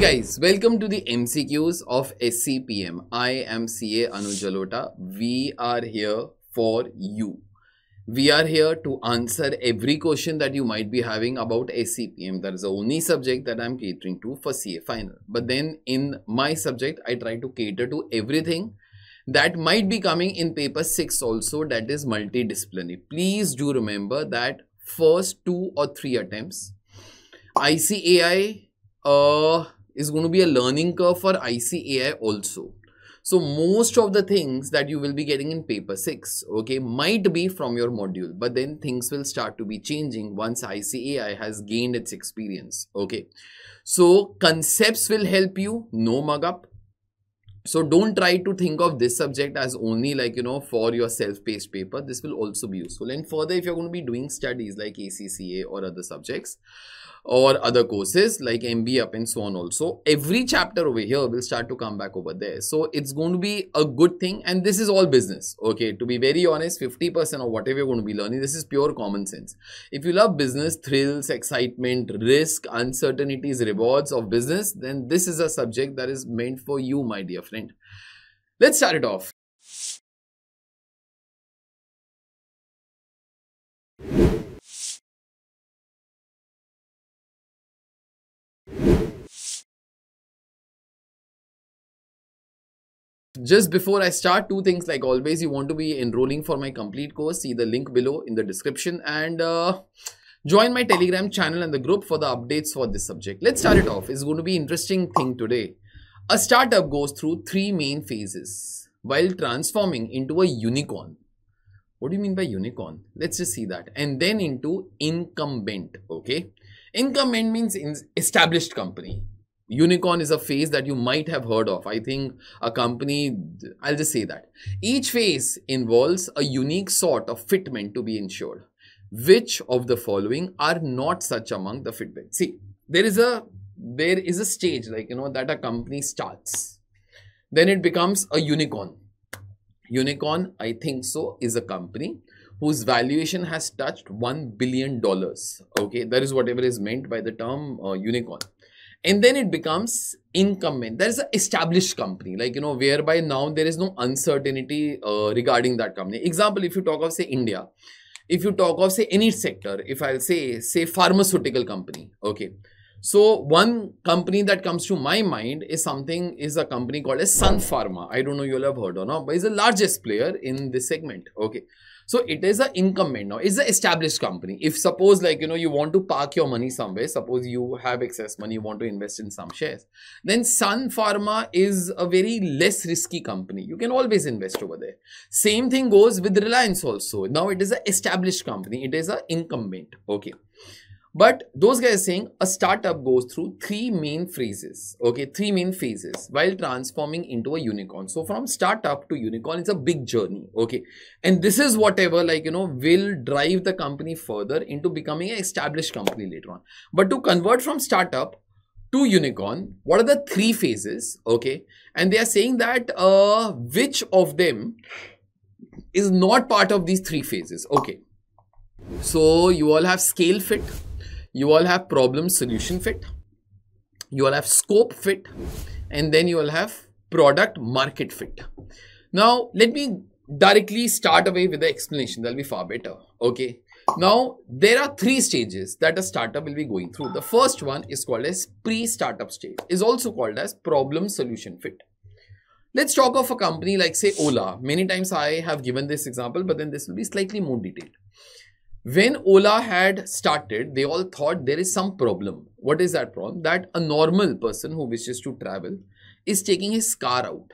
Guys, welcome to the MCQs of SCPM. I am CA Anuj Jalota. We are here for you. We are here to answer every question that you might be having about SCPM. That is the only subject that I'm catering to for CA final. But then in my subject, I try to cater to everything that might be coming in paper 6 also that is multidisciplinary. Please do remember that first two or three attempts ICAI uh, is going to be a learning curve for ICAI also. So most of the things that you will be getting in paper 6, okay, might be from your module, but then things will start to be changing once ICAI has gained its experience, okay. So concepts will help you, no mug up. So don't try to think of this subject as only like, you know, for your self-paced paper. This will also be useful. And further, if you're going to be doing studies like ACCA or other subjects, or other courses like MBA up and so on also. Every chapter over here will start to come back over there. So it's going to be a good thing and this is all business. Okay, to be very honest, 50% of whatever you're going to be learning, this is pure common sense. If you love business, thrills, excitement, risk, uncertainties, rewards of business, then this is a subject that is meant for you, my dear friend. Let's start it off. Just before I start, two things like always, you want to be enrolling for my complete course, see the link below in the description and uh, join my telegram channel and the group for the updates for this subject. Let's start it off. It's going to be interesting thing today. A startup goes through three main phases while transforming into a unicorn. What do you mean by unicorn? Let's just see that. And then into incumbent, okay? Incumbent means established company unicorn is a phase that you might have heard of i think a company i'll just say that each phase involves a unique sort of fitment to be ensured which of the following are not such among the fitment see there is a there is a stage like you know that a company starts. Then it becomes a unicorn. Unicorn i think so is a company whose valuation has touched 1 billion dollars. Okay that is whatever is meant by the term uh, unicorn. And then it becomes incumbent. There is an established company like you know whereby now there is no uncertainty uh, regarding that company. Example if you talk of say india if you talk of say any sector if i'll say say pharmaceutical company okay so one company that comes to my mind is something is a company called as sun pharma i don't know you'll have heard or not but it's the largest player in this segment okay so it is an incumbent now. It's an established company. If suppose like, you know, you want to park your money somewhere, suppose you have excess money, you want to invest in some shares, then Sun Pharma is a very less risky company. You can always invest over there. Same thing goes with Reliance also. Now it is an established company. It is an incumbent. Okay. But those guys saying a startup goes through three main phases, okay, three main phases while transforming into a unicorn. So from startup to unicorn, it's a big journey, okay. And this is whatever like, you know, will drive the company further into becoming an established company later on. But to convert from startup to unicorn, what are the three phases, okay. And they are saying that uh, which of them is not part of these three phases, okay. So you all have scale fit, you all have problem solution fit. You all have scope fit. And then you all have product market fit. Now let me directly start away with the explanation. That'll be far better. Okay. Now there are three stages that a startup will be going through. The first one is called as pre-startup stage. Is also called as problem solution fit. Let's talk of a company like say ola. Many times i have given this example but then this will be slightly more detailed when Ola had started, they all thought there is some problem. What is that problem? That a normal person who wishes to travel is taking his car out.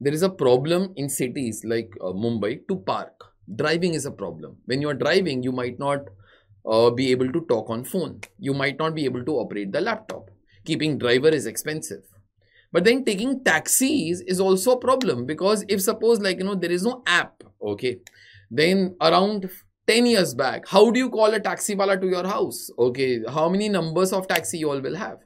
There is a problem in cities like uh, Mumbai to park. Driving is a problem. When you are driving, you might not uh, be able to talk on phone. You might not be able to operate the laptop. Keeping driver is expensive. But then taking taxis is also a problem because if suppose like, you know, there is no app, okay, then around 10 years back, how do you call a taxi wala to your house? Okay, how many numbers of taxi you all will have?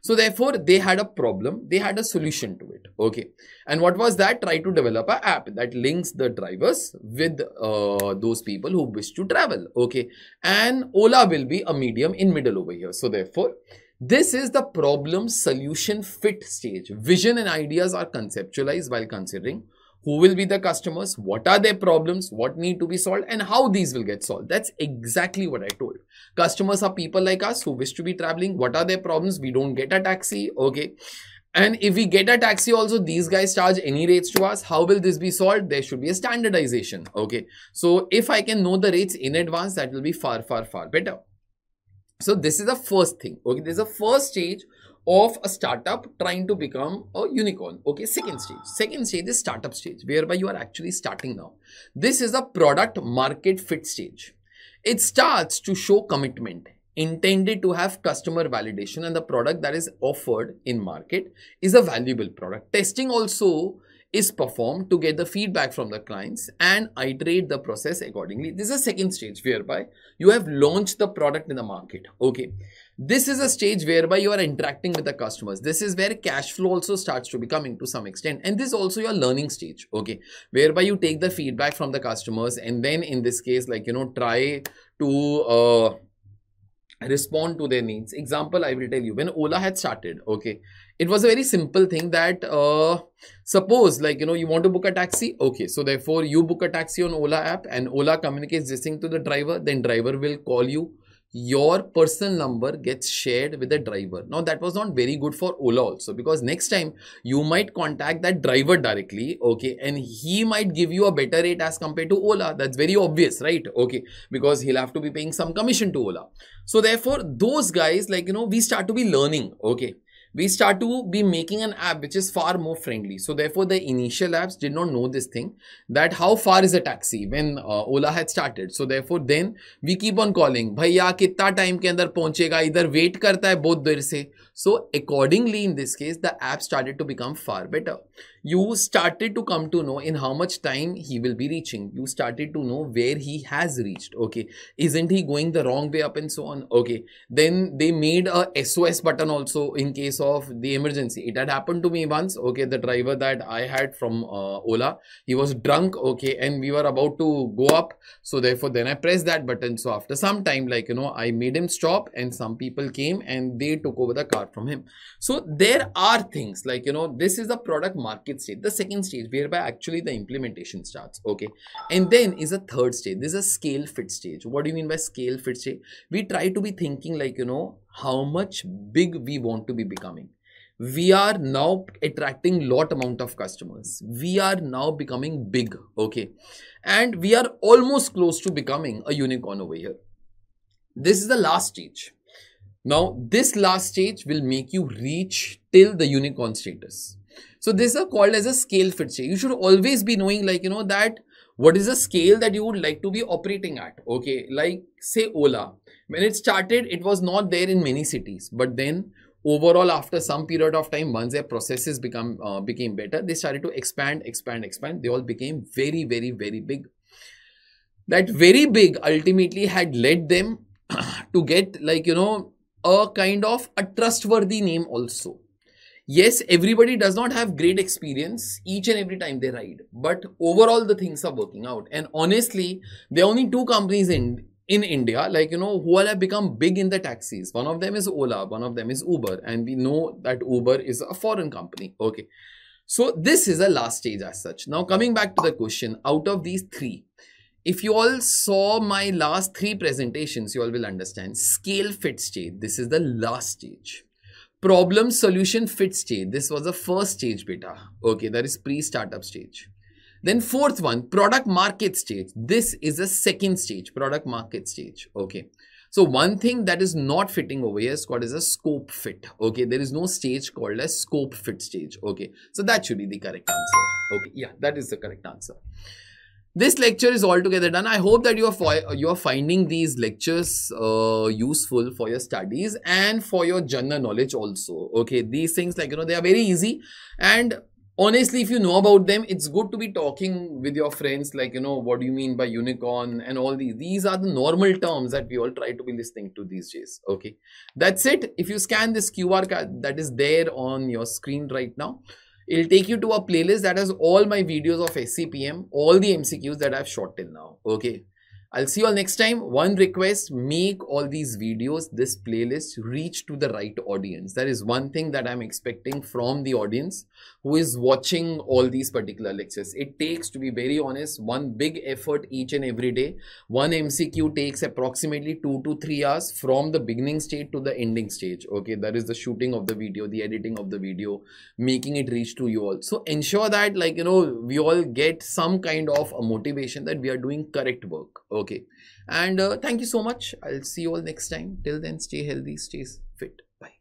So therefore, they had a problem. They had a solution to it. Okay. And what was that? Try to develop an app that links the drivers with uh, those people who wish to travel. Okay. And Ola will be a medium in middle over here. So therefore, This is the problem solution fit stage. Vision and ideas are conceptualized while considering who will be the customers, what are their problems, what need to be solved, and how these will get solved. That's exactly what I told. Customers are people like us who wish to be traveling. What are their problems? We don't get a taxi. Okay. And if we get a taxi also, these guys charge any rates to us. How will this be solved? There should be a standardization. Okay. So if I can know the rates in advance, that will be far, far, far better. So this is the first thing. Okay. This is the first stage of a startup trying to become a unicorn. Okay. Second stage. Second stage is startup stage whereby you are actually starting now. This is a product market fit stage. It starts to show commitment intended to have customer validation and the product that is offered in market is a valuable product. Testing also is performed to get the feedback from the clients and iterate the process accordingly. This is a second stage whereby you have launched the product in the market. Okay. This is a stage whereby you are interacting with the customers. This is where cash flow also starts to be coming to some extent. And this is also your learning stage. Okay. Whereby you take the feedback from the customers and then in this case, like, you know, try to, uh, respond to their needs. Example i will tell you when ola had started okay it was a very simple thing that uh, suppose like you know you want to book a taxi? Okay so therefore you book a taxi on ola app and ola communicates this thing to the driver then driver will call you your personal number gets shared with the driver. Now that was not very good for Ola also because next time you might contact that driver directly, okay, and he might give you a better rate as compared to Ola. That's very obvious, right? Okay, because he'll have to be paying some commission to Ola. So therefore, those guys, like, you know, we start to be learning, okay we start to be making an app which is far more friendly. So therefore, the initial apps did not know this thing that how far is a taxi when uh, Ola had started. So therefore, then we keep on calling, भैया कितना time के अंदर पहुंचेगा इधर wait करता है बहुत देर से. So accordingly, in this case, the app started to become far better you started to come to know in how much time he will be reaching. You started to know where he has reached. Okay. Isn't he going the wrong way up and so on? Okay. Then they made a SOS button also in case of the emergency. It had happened to me once. Okay. The driver that I had from uh, Ola, he was drunk. Okay. And we were about to go up. So therefore, then I pressed that button. So after some time, like, you know, I made him stop and some people came and they took over the car from him. So there are things like, you know, this is a product market stage the second stage whereby actually the implementation starts okay? And then is a third stage this is a scale fit stage. What do you mean by scale fit stage? We try to be thinking like you know how much big we want to be becoming. We are now attracting lot amount of customers. We are now becoming big okay? And we are almost close to becoming a unicorn over here. This is the last stage. Now this last stage will make you reach till the unicorn status so these are called as a scale fit. You should always be knowing like, you know, that what is the scale that you would like to be operating at. Okay. Like say Ola, when it started, it was not there in many cities, but then overall after some period of time, once their processes become uh, became better, they started to expand, expand, expand. They all became very, very, very big. That very big ultimately had led them to get like, you know, a kind of a trustworthy name also yes everybody does not have great experience each and every time they ride but overall the things are working out and honestly there are only two companies in in India, like, you know, who have become big in the taxis. One of them is Ola, one of them is Uber. And we know that Uber is a foreign company. Okay. So this is a last stage as such. Now coming back to the question, out of these three, if you all saw my last three presentations, you all will understand. Scale fit stage. This is the last stage problem solution fit stage. This was the first stage beta. Okay, that is pre-startup stage. Then fourth one, product market stage. This is the second stage, product market stage. Okay. So one thing that is not fitting over here is called as a scope fit. Okay. There is no stage called as scope fit stage. Okay. So that should be the correct answer. Okay. Yeah, that is the correct answer this lecture is altogether done. I hope that you are you are finding these lectures uh, useful for your studies and for your general knowledge also. Okay, these things like you know they are very easy and honestly if you know about them it's good to be talking with your friends like you know what do you mean by unicorn and all these these are the normal terms that we all try to be listening to these days okay that's it if you scan this qr code that is there on your screen right now It'll take you to a playlist that has all my videos of SCPM, all the MCQs that I've shot till now. Okay. I'll see you all next time. One request, make all these videos, this playlist reach to the right audience. That is one thing that I'm expecting from the audience who is watching all these particular lectures. It takes, to be very honest, one big effort each and every day. One MCQ takes approximately two to three hours from the beginning stage to the ending stage. Okay, that is the shooting of the video, the editing of the video, making it reach to you all. So ensure that like, you know, we all get some kind of a motivation that we are doing correct work. Okay Okay. And uh, thank you so much. I'll see you all next time. Till then, stay healthy, stay fit. Bye.